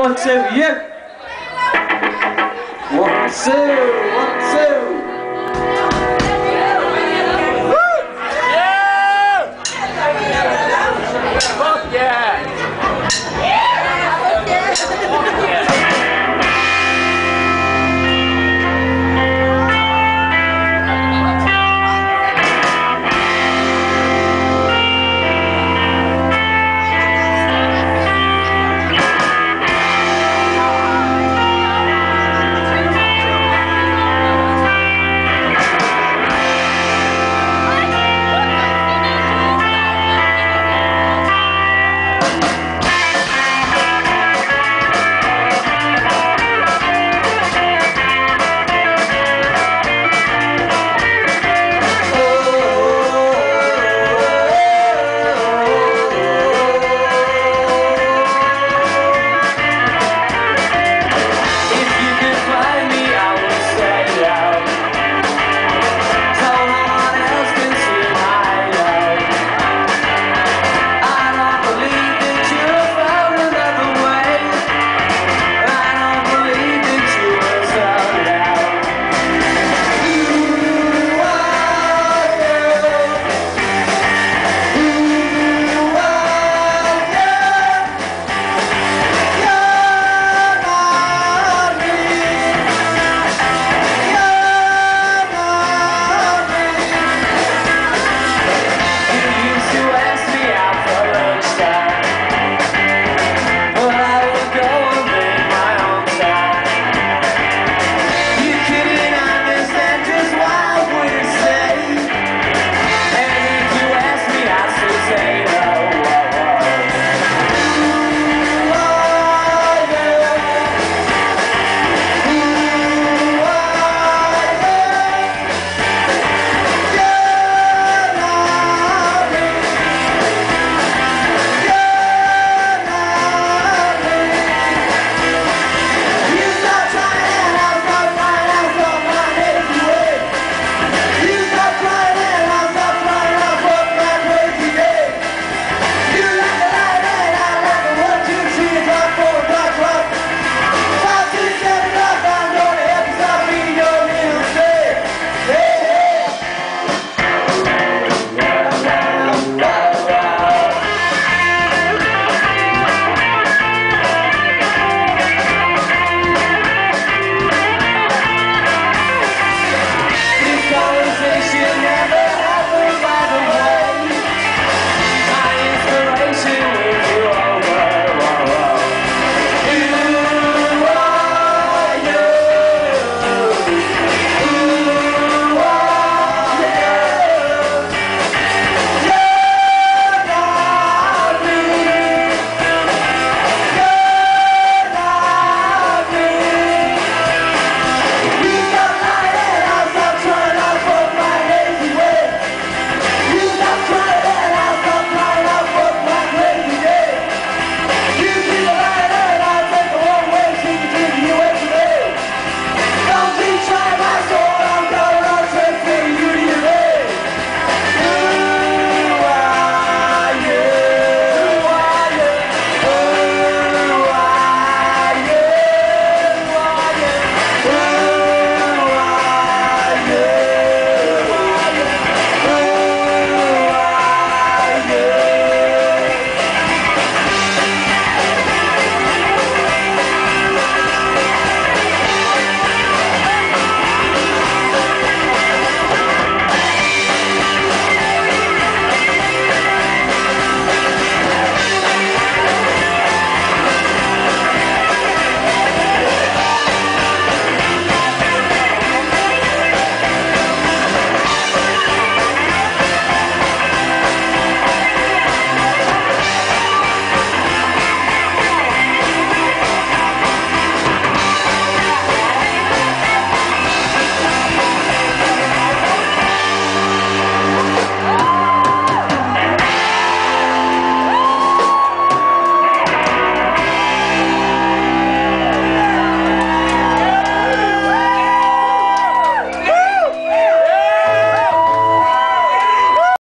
One, two, you. One, two, one, two.